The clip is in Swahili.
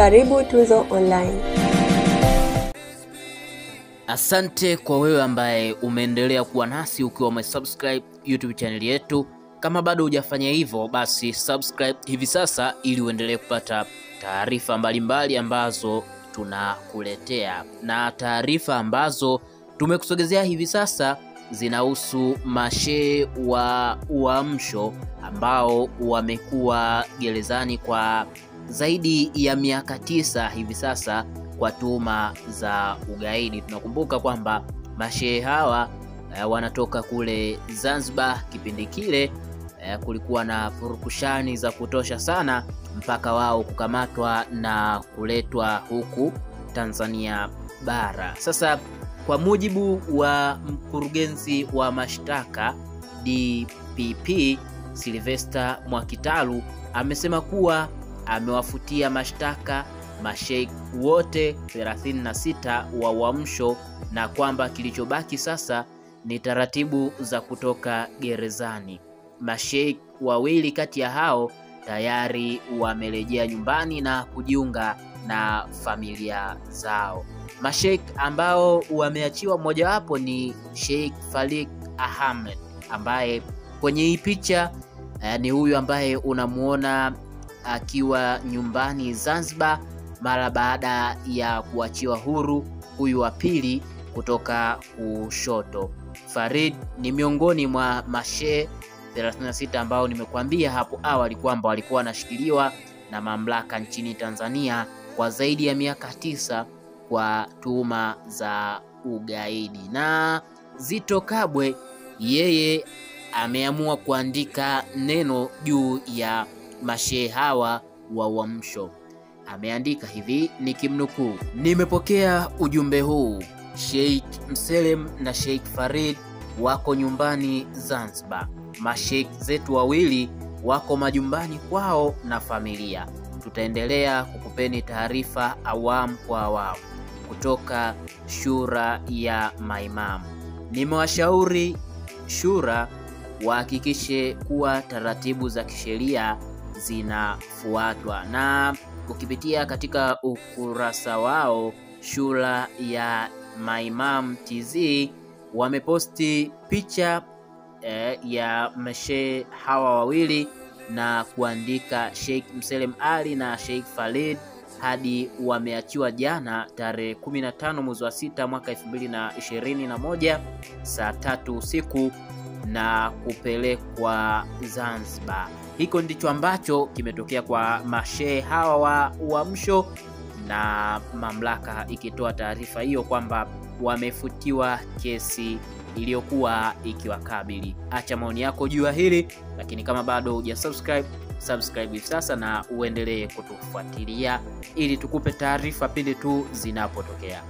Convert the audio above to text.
Karibu Tuzo Online. Asante kwa wewe ambaye umeendelea kuwa nasi ukiwa umesubscribe YouTube channel yetu. Kama bado hujafanya hivyo, basi subscribe hivi sasa ili uendelee kupata taarifa mbalimbali ambazo tunakuletea, na taarifa ambazo tumekusogezea hivi sasa zinahusu mashehe wa Uamsho ambao wamekuwa gerezani kwa zaidi ya miaka tisa hivi sasa kwa tuhuma za ugaidi. Tunakumbuka kwamba mashehe hawa eh, wanatoka kule Zanzibar. Kipindi kile eh, kulikuwa na furukushani za kutosha sana mpaka wao kukamatwa na kuletwa huku Tanzania bara. Sasa kwa mujibu wa mkurugenzi wa mashtaka DPP Sylvester Mwakitalu amesema kuwa amewafutia mashtaka masheikh wote 36 wa Uamsho na kwamba kilichobaki sasa ni taratibu za kutoka gerezani. Masheikh wawili kati ya hao tayari wamerejea nyumbani na kujiunga na familia zao. Masheikh ambao wameachiwa, mmojawapo ni Sheikh Falik Ahmed ambaye kwenye hii picha eh, ni huyu ambaye unamuona akiwa nyumbani Zanzibar mara baada ya kuachiwa huru huyu wa pili kutoka kushoto. Farid ni miongoni mwa mashehe 36 ambao nimekuambia hapo awali kwamba walikuwa wanashikiliwa na mamlaka nchini Tanzania kwa zaidi ya miaka tisa kwa tuhuma za ugaidi. Na Zito Kabwe yeye ameamua kuandika neno juu ya mashehe hawa wa Uamsho. Ameandika hivi nikimnukuu: nimepokea ujumbe huu, Sheikh Mselem na Sheikh Farid wako nyumbani Zanzibar. Masheikh zetu wawili wako majumbani kwao na familia. Tutaendelea kukupeni taarifa awamu kwa awamu kutoka Shura ya Maimamu. Nimewashauri Shura wahakikishe kuwa taratibu za kisheria zinafuatwa na ukipitia katika ukurasa wao shula ya Maimam TZ wameposti picha eh, ya mashehe hawa wawili na kuandika Sheikh Mselem Ali na Sheikh Falid hadi wameachiwa jana tarehe 15 mwezi wa sita mwaka 2021 saa tatu usiku na kupelekwa Zanzibar. Hiko ndicho ambacho kimetokea kwa mashehe hawa wa Uamsho, na mamlaka ikitoa taarifa hiyo kwamba wamefutiwa kesi iliyokuwa ikiwakabili. Acha maoni yako juu ya hili, lakini kama bado huja subscribe, subscribe hivi sasa na uendelee kutufuatilia ili tukupe taarifa pindi tu zinapotokea.